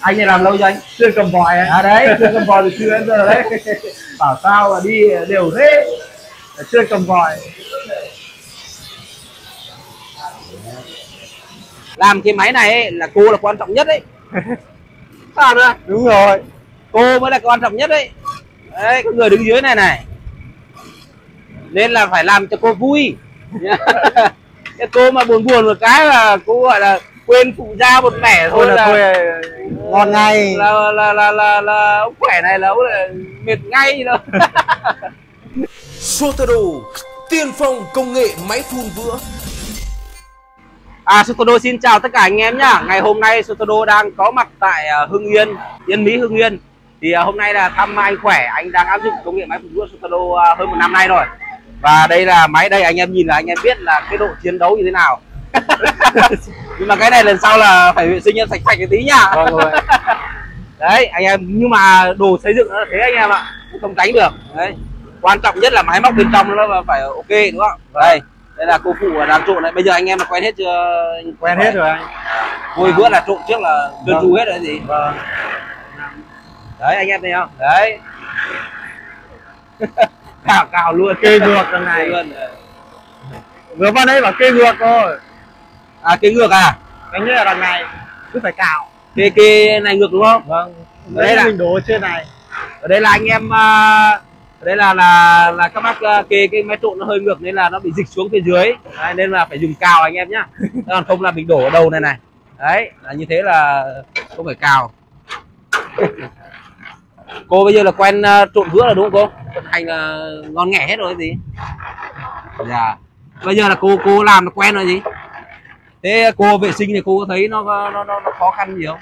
anh này làm lâu chưa anh? Chưa cầm vòi ấy. à đấy chưa cầm vòi từ xưa đến giờ đấy. Bảo sao mà đi đều thế? Chưa cầm vòi. Làm cái máy này ấy, là cô là quan trọng nhất đấy. Sao nữa đúng rồi. Cô mới là quan trọng nhất đấy. Đấy cái người đứng dưới này này. Nên là phải làm cho cô vui cô mà buồn buồn một cái là cô gọi là quên phụ gia một mẻ thôi là là ngon ngay là là là là, là, là ông khỏe này là ông là mệt ngay đâu Sotero, tiên phong công nghệ máy phun vữa. À Sotodo xin chào tất cả anh em nhá. Ngày hôm nay Sotodo đang có mặt tại à, Hưng Yên, Yên Mỹ Hưng Yên. Thì à, hôm nay là thăm anh khỏe, anh đang áp dụng công nghệ máy phun vữa Sotodo à, hơn một năm nay rồi. Và đây là máy đây anh em nhìn là anh em biết là cái độ chiến đấu như thế nào. nhưng mà cái này lần sau là phải vệ sinh cho sạch sạch cái tí nhá. vâng rồi Đấy anh em nhưng mà đồ xây dựng nó là thế anh em ạ, không tránh được. Đấy. Quan trọng nhất là máy móc bên trong nó phải ok đúng không? Đây, đây là cô phụ đang trộn đấy. Bây giờ anh em là quen hết chưa? quen hết rồi anh Vôi vữa là trộn trước là trơn Vâng. tru hết rồi gì vâng đấy anh em thấy không đấy cào cào luôn kê ngược đằng này. Luôn vừa vào đây bảo kê ngược thôi à cái ngược à? Anh nghĩ là đằng này cứ phải cào. Cái cái này ngược đúng không? Vâng Đây đấy là- mình đổ ở trên này. Ở đây là anh em à, ở đây là là là các bác à, kê cái máy trộn nó hơi ngược nên là nó bị dịch xuống phía dưới. Đấy, nên là phải dùng cào anh em nhá. Còn không là mình đổ ở đầu này này. Đấy là như thế là không phải cào cô bây giờ là quen trộn vữa là đúng không cô? Vận hành là ngon nghẻ hết rồi gì? Dạ. Bây giờ là cô cô làm là quen rồi gì? Thế cô vệ sinh thì cô có thấy nó nó nó, nó khó khăn gì không?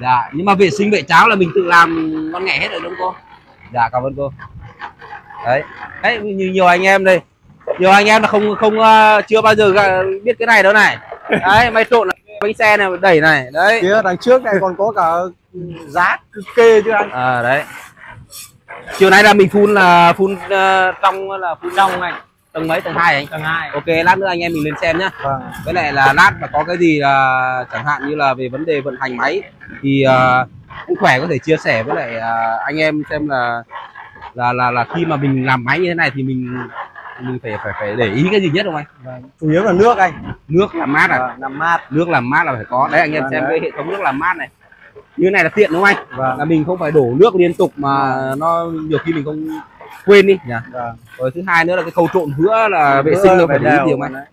Dạ nhưng mà vệ sinh vệ cháo là mình tự làm ngon nghẻ hết rồi đúng không cô? Dạ cảm ơn cô. Đấy. Đấy như nhiều anh em đây. Nhiều anh em là không không à, chưa bao giờ à, biết cái này đâu này. Đấy may trộn là bánh xe này đẩy này đấy. Phía đằng trước này còn có cả giá kê chứ anh. À, đấy. Chiều nay là mình phun là phun ờ, trong là phun trong này. Tầng mấy? Tầng hai anh? Tầng hai. Ok lát nữa anh em mình lên xem nhá. Vâng. Với lại là lát mà có cái gì là chẳng hạn như là về vấn đề vận hành máy thì uh, anh khỏe có thể chia sẻ với lại ờ, anh em xem là là là là khi mà mình làm máy như thế này thì mình mình phải phải phải để ý cái gì nhất không anh? Vâng chủ yếu là nước anh. Nước làm mát à? Vâng, làm mát. Nước làm mát là phải có. Đấy anh em Vâng, xem đấy. cái hệ thống nước làm mát này. Như này là tiện đúng không anh? Vâng. là mình không phải đổ nước liên tục mà nó nhiều khi mình không quên đi nhỉ? Vâng. Rồi thứ hai nữa là cái khâu trộn vữa là vệ sinh là nó phải để ý gì không anh. đấy.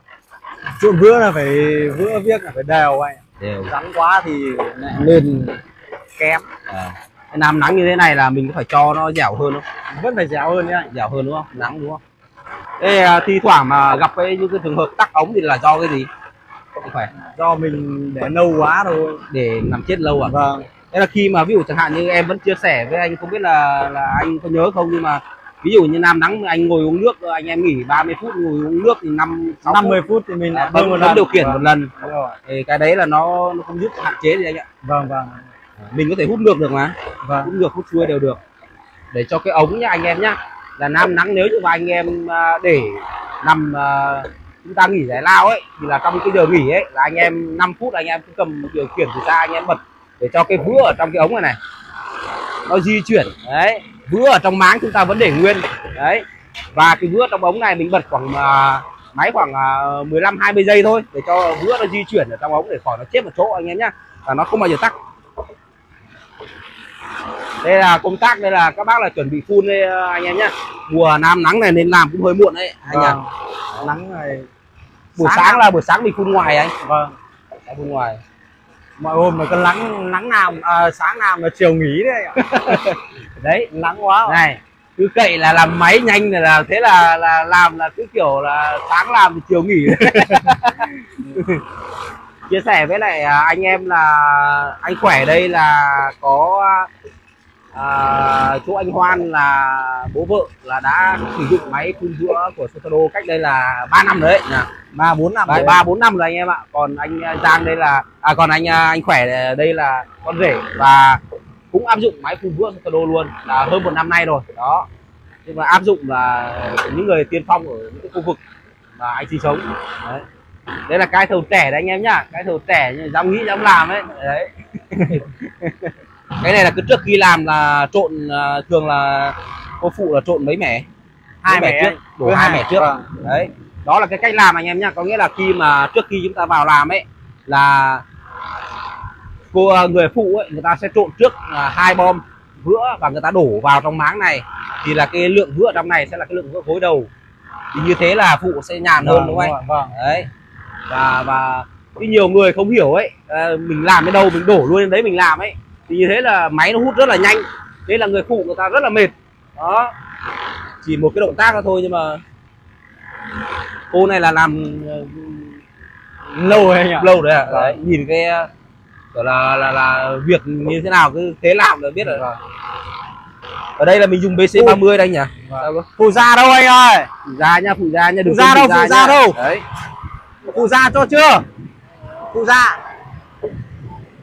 trộn vữa là phải vữa viết là phải đều anh. Đều. Rắn quá thì lại lên kém. À. cái nam nắng như thế này là mình phải cho nó dẻo hơn không? Vẫn phải dẻo hơn anh. Dẻo hơn đúng không? Nắng đúng không Thế à, thi thoảng mà gặp cái những cái trường hợp tắc ống thì là do cái gì? Không phải do mình để lâu quá thôi. Để nằm chết lâu à? Vâng. Thế là khi mà ví dụ chẳng hạn như em vẫn chia sẻ với anh không biết là là anh có nhớ không nhưng mà ví dụ như nam nắng anh ngồi uống nước anh em nghỉ 30 phút ngồi uống nước thì năm sáu 50 phút thì mình à, lại bấm, bơm bấm điều khiển vâng. một lần. Đúng rồi. thì cái đấy là nó nó không giúp hạn chế gì anh ạ. Vâng vâng. Mình có thể hút nước được mà. Hút vâng ngược hút xuôi đều được. Để cho cái ống nhá anh em nhá là nam nắng nếu như mà anh em à, để nằm à, chúng ta nghỉ giải lao ấy thì là trong cái giờ nghỉ ấy là anh em 5 phút anh em cứ cầm điều khiển từ xa anh em bật để cho cái vữa ở trong cái ống này này nó di chuyển. Đấy vữa ở trong máng chúng ta vẫn để nguyên. Đấy và cái vữa trong ống này mình bật khoảng à, máy khoảng à, 15 20 giây thôi để cho vữa nó di chuyển ở trong ống để khỏi nó chết một chỗ anh em nhá. Và nó không bao giờ tắc đây là công tác đây là các bác là chuẩn bị phun đây ờ, anh em nhá mùa nam nắng này nên làm cũng hơi muộn đấy anh vâng. nắng này buổi sáng, là buổi sáng mình phun ngoài anh. Vâng. Sáng phun ngoài. Mọi hôm mà cứ nắng nắng nào à, sáng nào mà chiều nghỉ đấy đấy. Nắng quá này cứ cậy là làm máy nhanh là, là thế là là làm là cứ kiểu là sáng làm thì chiều nghỉ chia sẻ với lại à, anh em là anh khỏe đây là có à, chú anh Hoan là bố vợ là đã sử dụng máy phun vữa của Sotero cách đây là 3 năm rồi đấy. Nhỉ? ba bốn năm Đấy, ba bốn năm rồi anh em ạ. Còn anh à, Giang đây là à còn anh à, anh khỏe đây là con rể và cũng áp dụng máy phun vữa Sotero luôn. Là hơn một năm nay rồi. Đó. Nhưng mà áp dụng là những người tiên phong ở những cái khu vực mà anh sinh sống. Đấy đấy là cái thầu trẻ đấy anh em nhá. Cái thầu trẻ dám nghĩ dám làm ấy. Đấy. Cái này là cứ trước khi làm là trộn à, thường là cô phụ là trộn mấy mẻ? Hai mẻ trước. Đổ Cứ hai mẻ trước. Vâng. đấy. Đó là cái cách làm anh em nhá. Có nghĩa là khi mà trước khi chúng ta vào làm ấy là cô à, người phụ ấy người ta sẽ trộn trước là hai bom vữa và người ta đổ vào trong máng này. Thì là cái lượng vữa trong này sẽ là cái lượng vữa gối đầu. Thì như thế là phụ sẽ nhàn hơn đúng không anh? vâng. Đấy và và cái nhiều người không hiểu ấy ờ, mình làm đến đâu mình đổ luôn đến đấy mình làm ấy. Thì như thế là máy nó hút rất là nhanh thế là người phụ người ta rất là mệt. Đó. Chỉ một cái động tác đó thôi nhưng mà cô này là làm ờ, lâu rồi anh ạ. lâu đấy, à? đấy nhìn cái gọi là là là việc như thế nào cứ thế làm là biết rồi. Ở đây là mình dùng BC 30 đây nhỉ? Đâu cơ? phụ da đâu anh ơi? Phụ da nha phụ da nha đừng Phụ da quên đâu, phụ da nha. đâu? đấy phụ da cho chưa? Phụ da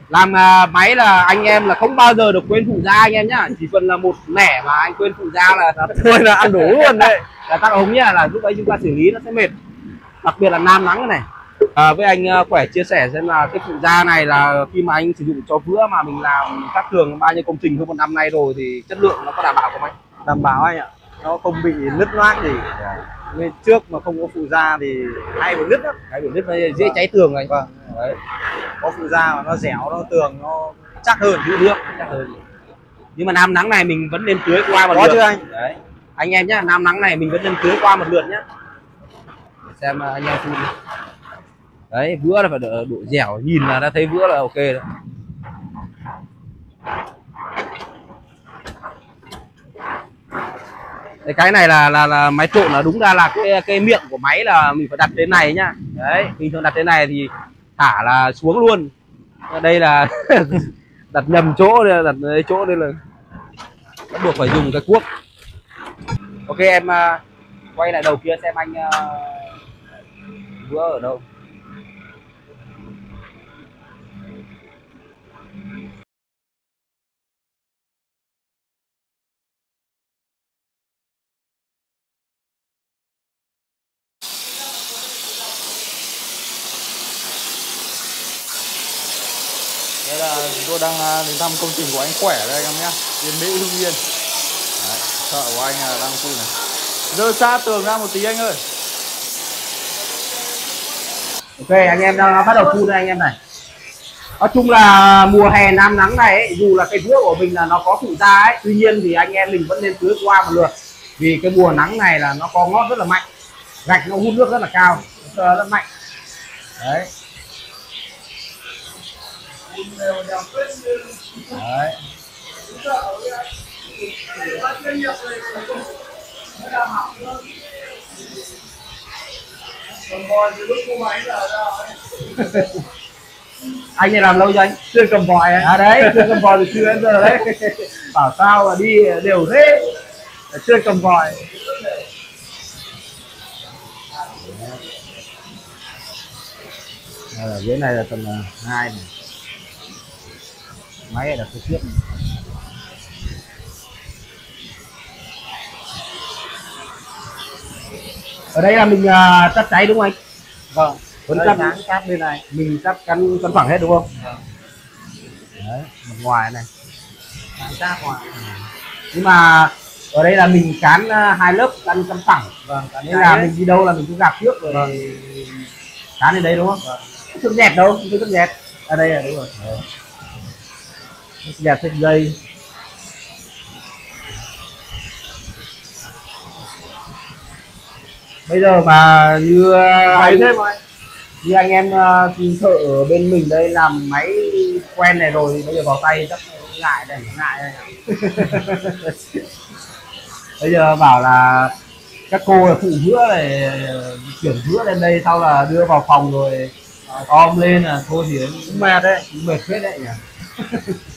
làm à, máy là anh em là không bao giờ được quên phụ da anh em nhá. Chỉ cần là một mẻ mà anh quên phụ da là là, thôi là ăn đủ luôn đấy. Là tắc ống nhá là lúc đấy chúng ta xử lý nó sẽ mệt. Đặc biệt là nam nắng này à, với anh à, khỏe chia sẻ xem là cái phụ da này là khi mà anh sử dụng cho vữa mà mình làm các thường bao nhiêu công trình hơn một năm nay rồi thì chất lượng nó có đảm bảo không anh? Đảm bảo anh ạ. Nó không bị nứt loát gì Nên trước mà không có phụ da thì hay bị nứt lắm. Cái biểu nứt nó dễ cháy tường anh. Vâng đấy. Có phụ da mà nó dẻo nó tường nó chắc hơn giữ nước chắc hơn. Nhưng mà nam nắng này mình vẫn nên tưới qua một Có lượt. chưa anh? đấy. Anh em nhá nam nắng này mình vẫn nên tưới qua một lượt nhá. Xem à, anh em phun đấy vữa là phải độ, độ dẻo nhìn là đã thấy vữa là ok đấy cái này là là là máy trộn là đúng ra là cái cái miệng của máy là mình phải đặt thế này nhá. Đấy bình thường đặt thế này thì thả là xuống luôn. Ở đây là đặt nhầm chỗ đây đặt chỗ đây là bắt buộc phải dùng cái cuốc. Ok em à, quay lại đầu kia xem anh à, ở đâu. Là chúng tôi đang à, đến thăm công trình của anh khỏe đây anh em nhé yên mỹ hưng yên. Đấy, thợ của anh à, đang phun này. Dơ xa tường ra một tí anh ơi. Ok anh em đang bắt đầu phun đây anh em này. Nói chung là mùa hè nam nắng này ấy, dù là cái vữa của mình là nó có phụ da ấy tuy nhiên thì anh em mình vẫn nên tưới qua một lượt. Vì cái mùa nắng này là nó có ngót rất là mạnh gạch nó hút nước rất là cao rất rất mạnh. Đấy đấy. Anh này làm lâu chưa anh? Chuyên cầm vòi à đấy. Chưa cầm vòi từ xưa đến giờ đấy. Bảo sao mà đi đều thế. Chuyên cầm vòi. Là dưới này là tầng à, hai này máy là số tiếp. Ở đây là mình à, cắt cháy đúng không anh? Vâng. Vẫn cắt. cắt bên này. Mình cắt cắn cắn phẳng hết đúng không? Đấy mặt ngoài này. Cắt ngoài. Nhưng mà ở đây là mình cán à, hai lớp cắn cắn phẳng. Vâng cán nên là mình đi đâu là mình cứ gạt trước rồi Vâng. cán lên đấy đúng không? Không thức dẹt đâu không dẹt. À đây là đúng rồi. Thức dẹt thức dây bây giờ mà như anh, thêm rồi như anh em ờ, thợ ở bên mình đây làm máy quen này rồi bây giờ vào tay chắc ngại đây ngại đây bây giờ bảo là các cô là phụ vữa này ờ, chuyển vữa lên đây sau là đưa vào phòng rồi om lên là thôi thì cũng mệt đấy cũng mệt phết đấy nhỉ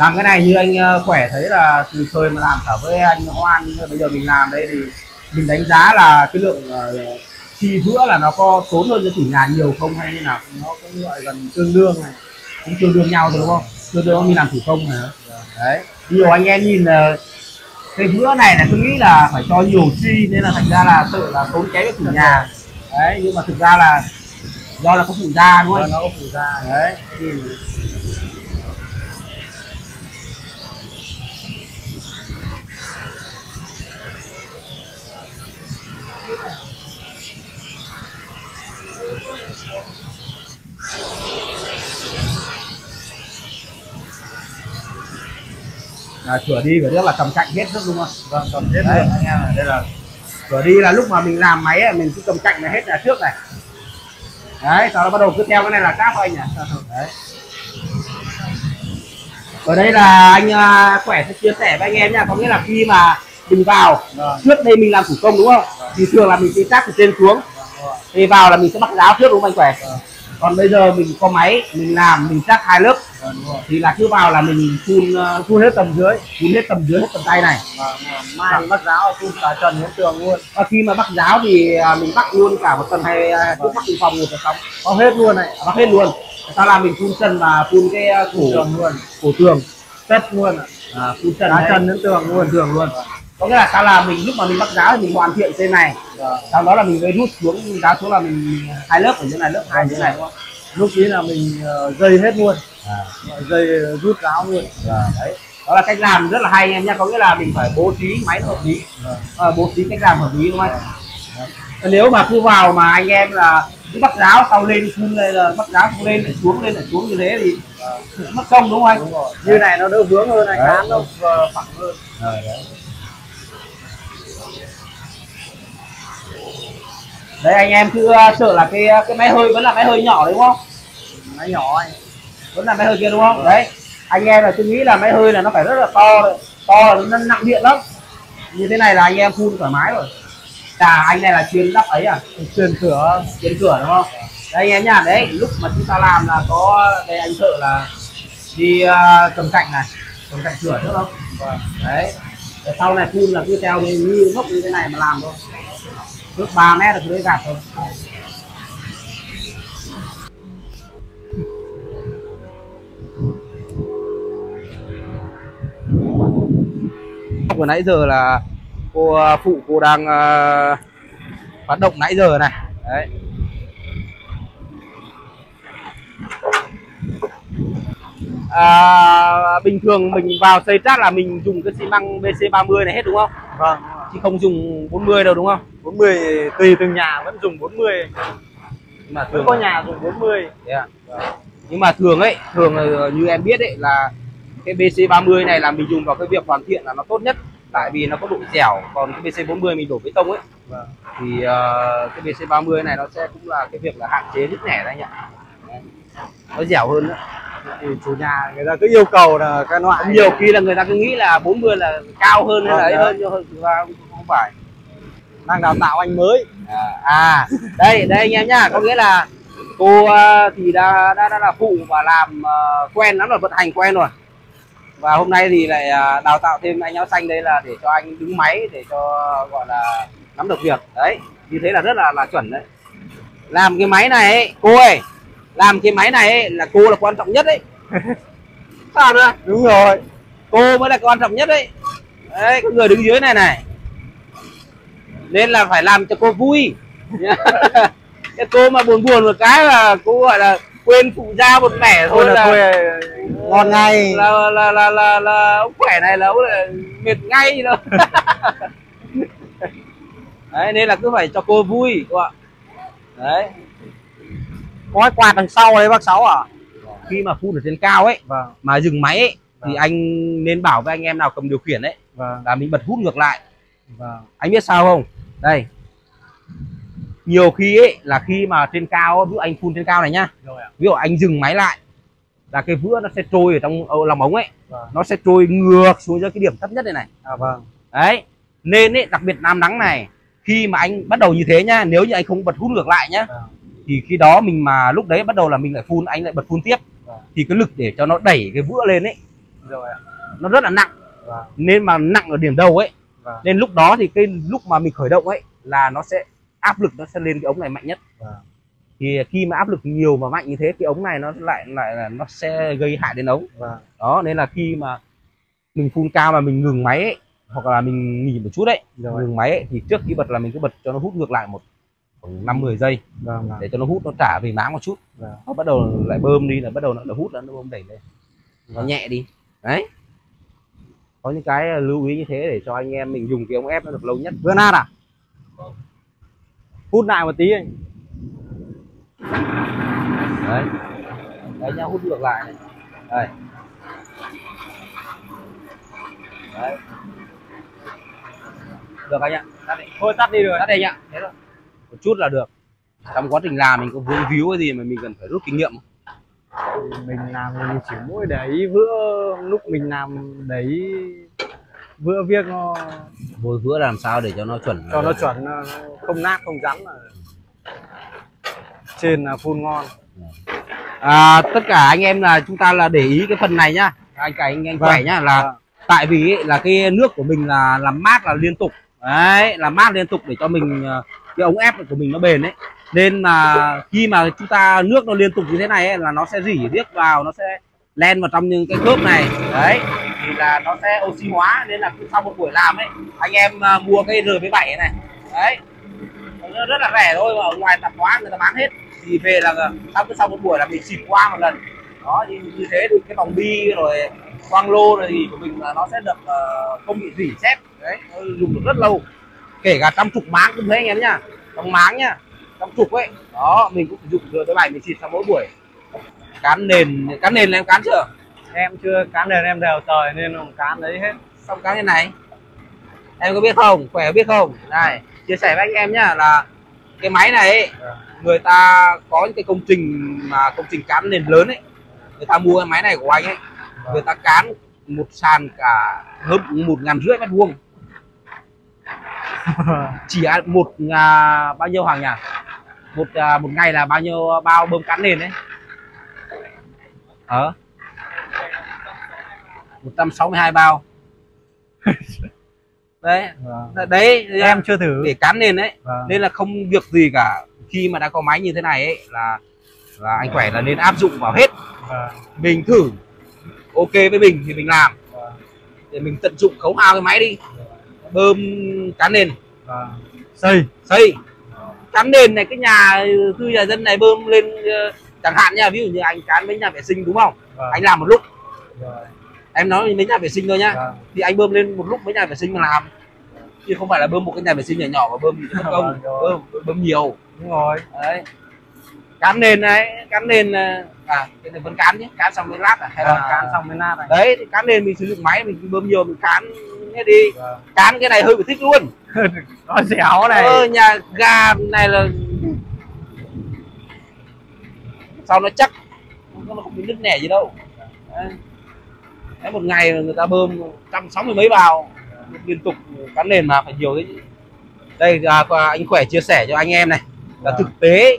làm cái này như anh ờ, khỏe thấy là từ thời mà làm cả với anh Hoan bây giờ mình làm đây thì mình đánh giá là cái lượng ờ, chi vữa là nó có tốn hơn cho chủ nhà nhiều không hay như nào? Nó cũng gọi gần tương đương này cũng tương đương nhau đúng không? Tương đương mình làm thủ công này. Đấy. Nhiều anh em nhìn là cái bữa này là tôi nghĩ là phải cho nhiều chi nên là thành ra là sợ là tốn kém với chủ nhà. Đấy nhưng mà thực ra là do là có phụ da đúng không? Nó có phụ da đấy. Thì à, sửa đi phải rất là cầm cạnh hết rất đúng không? Vâng cầm hết Đấy. anh em này đây là sửa đi là lúc mà mình làm máy ấy, mình cứ cầm cạnh là hết là trước này. Đấy sau đó bắt đầu cứ theo cái này là cáp thôi anh nhỉ? Đấy. Ở đây là anh à, khỏe sẽ chia sẻ với anh em nha có nghĩa là khi mà mình vào Vâng. trước đây mình làm thủ công đúng không? Thì thường là mình sẽ cáp từ trên xuống. Thì vào là mình sẽ bắt giáo trước đúng không anh khỏe? Vâng. Còn bây giờ mình có máy mình làm mình chắc hai lớp. Rồi. thì là cứ vào là mình phun ờ, phun hết tầm dưới phun hết tầm dưới hết tầm tay này. Vâng. mai thì bắt giáo phun cả trần hết tường luôn. Và khi mà bắt giáo thì à, mình bắt luôn cả một tầng hay à, cứ bắt dự phòng một tầng xong có hết luôn này. Bắt hết luôn. Sau là mình phun chân và phun cái à, cổ tường luôn. cổ tường. Tất luôn à, phun chân đá chân đến tường luôn. Tường luôn có nghĩa là sau là mình lúc mà mình bắt giáo thì mình hoàn thiện trên này. Vâng. sau đó là mình mới rút xuống giáo xuống là mình hai lớp ở dưới này lớp hai dưới này đúng không? Lúc ý là mình ờ, dây hết luôn. À, dây rút giáo luôn. Đấy. Đó là cách làm rất là hay anh em nhá. Có nghĩa là mình phải bố trí máy hợp lý. À, bố trí cách làm hợp lý đúng không anh nếu mà cứ vào mà anh em là cứ bắt giáo sau lên phun lên là bắt giáo xong lên lại xuống lên lại xuống như thế thì mất công đúng không anh? Đúng rồi. Như này nó đỡ vướng hơn Đấy. cán nó ờ, phẳng hơn. Đấy anh em cứ uh, sợ là cái cái máy hơi vẫn là máy hơi nhỏ đấy đúng không? Máy nhỏ anh. Vẫn là máy hơi kia đúng không? Đấy anh em là tôi nghĩ là máy hơi là nó phải rất là to to là nó nặng điện lắm. Như thế này là anh em phun thoải mái rồi. Cả anh này là chuyên đắp ấy à? Truyền cửa chuyên cửa đúng không? Đây anh em nhá đấy lúc mà chúng ta làm là có đây anh sợ là đi uh, cầm cạnh này cầm cạnh cửa trước không? Vâng. đấy. Sau này phun là cứ theo như như gốc như thế này mà làm thôi trước 3 mét cứ đấy gạt thôi. Vừa nãy giờ là cô ờ, phụ cô đang hoạt động nãy giờ này. Đấy. À, bình thường mình vào xây trát là mình dùng cái xi măng BC30 này hết đúng không? Vâng chứ không dùng 40 đâu đúng không 40 tùy từng nhà vẫn dùng 40 nhưng mà thường có nhà dùng 40 Thế à? nhưng mà thường ấy thường là như em biết ấy là cái BC30 này là mình dùng vào cái việc hoàn thiện là nó tốt nhất tại vì nó có độ dẻo còn cái BC40 mình đổ bê tông ấy vâng. thì ờ, cái BC30 này nó sẽ cũng là cái việc là hạn chế nứt nẻ đấy anh ạ. Nó dẻo hơn nữa. Thì chủ nhà người ta cứ yêu cầu là cái loại nhiều khi là người ta cứ nghĩ là 40 là cao hơn hay là ấy Vâng, hơn nhưng thực ra không phải. Đang đào tạo anh mới. À, à đây đây anh em nhá. Có nghĩa là cô ờ, thì đã đã, đã là phụ và làm ờ, quen lắm rồi vận hành quen rồi. Và hôm nay thì lại đào tạo thêm anh áo xanh đây là để cho anh đứng máy để cho gọi là nắm được việc. Đấy như thế là rất là là chuẩn đấy. Làm cái máy này ấy, cô ơi làm cái máy này ấy, là cô là quan trọng nhất đấy sao nữa đúng rồi. Cô mới là quan trọng nhất đấy đấy cái người đứng dưới này này. Nên là phải làm cho cô vui. Cái cô mà buồn buồn một cái là cô gọi là quên phụ gia một mẻ thôi là là ngon ngay. là là là là, là, là ông khỏe này là ông là mệt ngay đâu đấy nên là cứ phải cho cô vui cô ạ. Đấy có quạt đằng sau đấy bác sáu à? Khi mà phun ở trên cao ấy vâng. mà dừng máy ấy, thì Vâng. anh nên bảo với anh em nào cầm điều khiển ấy vâng. là mình bật hút ngược lại. Vâng. Anh biết sao không? Đây. Nhiều khi ấy là khi mà trên cao ví dụ anh phun trên cao này nhá. Ví dụ anh dừng máy lại là cái vữa nó sẽ trôi ở trong ở lòng ống ấy. Vâng. Nó sẽ trôi ngược xuống dưới cái điểm thấp nhất này này. À vâng. Đấy. Nên ấy đặc biệt nam nắng này khi mà anh bắt đầu như thế nhá nếu như anh không bật hút ngược lại nhá vâng thì khi đó mình mà lúc đấy bắt đầu là mình lại phun anh lại bật phun tiếp. Vâng. Thì cái lực để cho nó đẩy cái vữa lên ấy rồi ạ. nó rất là nặng. Vâng. Nên mà nặng ở điểm đầu ấy. Vâng. Nên lúc đó thì cái lúc mà mình khởi động ấy là nó sẽ áp lực nó sẽ lên cái ống này mạnh nhất. Vâng. Thì khi mà áp lực nhiều và mạnh như thế cái ống này nó lại lại là nó sẽ gây hại đến ống. Vâng. Đó nên là khi mà mình phun cao mà mình ngừng máy ấy, hoặc là mình nghỉ một chút đấy Rồi. ngừng máy ấy, thì trước khi bật là mình cứ bật cho nó hút ngược lại một khoảng năm 10 giây. Vâng vâng để cho nó hút nó trả về máng một chút. Vâng. nó bắt đầu lại bơm đi là bắt đầu nó, hút nó nó bơm đẩy lên. Nó Vâng. nhẹ đi. Đấy. Có những cái lưu ý như thế để cho anh em mình dùng cái ống ép nó được lâu nhất. Vừa nát à hút lại một tí anh. Đấy. Đấy nhá hút ngược lại này. Đây. Đấy. Được anh ạ. Tắt đi. Thôi tắt đi rồi. Tắt đi anh ạ. Thế rồi một chút là được. Trong quá trình làm mình có vướng víu cái gì mà mình cần phải rút kinh nghiệm mình làm mình chỉ mỗi để ý vữa lúc mình làm để ý vữa việc nó vôi vữa làm sao để cho nó chuẩn? Cho nó chuẩn không nát không rắn là trên là phun ngon. À, tất cả anh em là chúng ta là để ý cái phần này nhá. Anh cả anh anh Vâng. khỏe nhá là Vâng. tại vì ấy, là cái nước của mình là làm mát là liên tục. Đấy làm mát liên tục để cho mình ờ, cái ống ép của mình nó bền đấy nên mà khi mà chúng ta nước nó liên tục như thế này ấy, là nó sẽ rỉ riết vào nó sẽ len vào trong những cái khớp này. Đấy thì là nó sẽ oxy hóa nên là sau một buổi làm ấy anh em à, mua cái RB7 này đấy nó rất là rẻ thôi mà ở ngoài tạp hóa người ta bán hết. Thì về là sau cứ sau một buổi là mình xịt qua một lần. Đó thì như thế thì cái vòng bi rồi quang lô rồi thì của mình là nó sẽ được uh, không bị rỉ sét. Đấy nó dùng được rất lâu kể cả trong trục máng cũng thế anh em nhá. Trong máng nhá trong trục ấy đó mình cũng sử dụng rồi cái bài mình xịt sau mỗi buổi. Cán nền cán nền là em cán chưa? Em chưa cán đèn em đều tời nên không cán đấy hết. Xong cán như này. Em có biết không? Khỏe có biết không? Này chia sẻ với anh em nhá là cái máy này ấy, người ta có những cái công trình mà công trình cán nền lớn ấy người ta mua cái máy này của anh ấy người ta cán một sàn cả hơn một ngàn rưỡi mét vuông chỉ ăn một à, bao nhiêu hàng nhỉ? Một à, một ngày là bao nhiêu bao bơm cán nền đấy? Ở 162 bao. Đấy Vâng. đấy em chưa thử. để cán nền đấy. Vâng. nên là không việc gì cả. Khi mà đã có máy như thế này ấy là là anh khỏe là nên áp dụng vào hết. Vâng. mình thử ok với mình thì mình làm. Vâng. để mình tận dụng khấu hao cái máy đi bơm cán nền Vâng. xây xây cán nền này cái nhà cư nhà dân này bơm lên ờ, chẳng hạn nha ví dụ như anh cán với nhà vệ sinh đúng không Vâng. anh làm một lúc Rồi. em nói với nhà vệ sinh thôi nhá Vâng. thì anh bơm lên một lúc mấy nhà vệ sinh mà làm chứ không phải là bơm một cái nhà vệ sinh nhỏ nhỏ mà bơm mất công bơm bơm nhiều đúng rồi đấy cán nền này cán nền à à, cái này vẫn cán nhé cán xong mới lát à hay là cán xong mới nát này đấy thì cán nền mình sử dụng máy mình bơm nhiều mình cán hết đi. Vâng. cán cái này hơi bị thích luôn. Nó dẻo này. Ờ, nhà ga này là sau nó chắc nó không bị nứt nẻ gì đâu. Đấy. Đấy, một ngày người ta bơm trăm sáu mươi mấy bao liên tục cán nền mà phải nhiều đấy đây à, qua anh khỏe chia sẻ cho anh em này là thực tế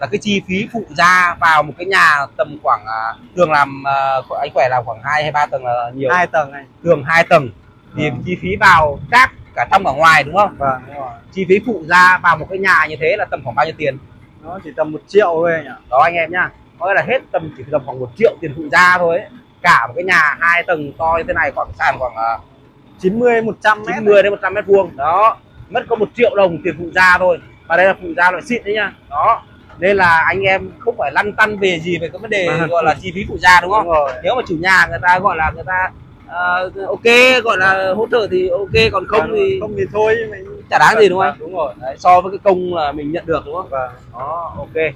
là cái chi phí phụ ra vào một cái nhà tầm khoảng à, thường làm à, anh khỏe làm khoảng hai hay ba tầng là nhiều. Hai tầng này thường hai tầng. Thì Vâng. chi phí vào các cả trong cả ngoài đúng không? Vâng đúng rồi. Chi phí phụ ra vào một cái nhà như thế là tầm khoảng bao nhiêu tiền? Nó chỉ tầm một triệu thôi anh ạ. Đó anh em nhá. Có nghĩa là hết tầm chỉ tầm khoảng một triệu tiền phụ ra thôi ấy. cả một cái nhà hai tầng to như thế này khoảng sàn khoảng à, 90 100 mét 90 đến 100 mét vuông. Đó. Mất có một triệu đồng tiền phụ ra thôi. Và đây là phụ ra loại xịn đấy nhá. Đó nên là anh em không phải lăn tăn về gì về cái vấn đề Vâng. gọi là chi phí phụ ra đúng không? Đúng rồi. Nếu mà chủ nhà người ta gọi là người ta ờ, ok gọi là hỗ trợ thì ok còn không thì không thì thôi mình chả đáng gì đúng không đúng rồi. Đấy, so với cái công là mình nhận được đúng không? Vâng. Đó ok.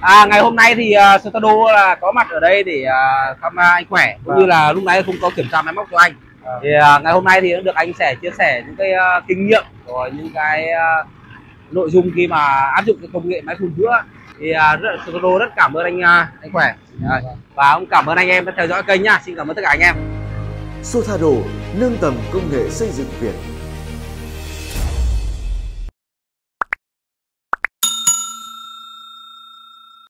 À ngày hôm nay thì uh, Stado là có mặt ở đây để uh, thăm uh, anh khỏe cũng Vâng. như là lúc nãy không có kiểm tra máy móc cho anh. Vâng. thì uh, ngày hôm nay thì được anh sẽ chia sẻ những cái uh, kinh nghiệm rồi những cái uh, nội dung khi mà áp dụng cái công nghệ máy phun vữa thì uh, rất, rất cảm ơn anh uh, anh khỏe. Và cũng cảm ơn anh em đã theo dõi kênh nhá xin cảm ơn tất cả anh em. Sotaro nâng tầm công nghệ xây dựng Việt.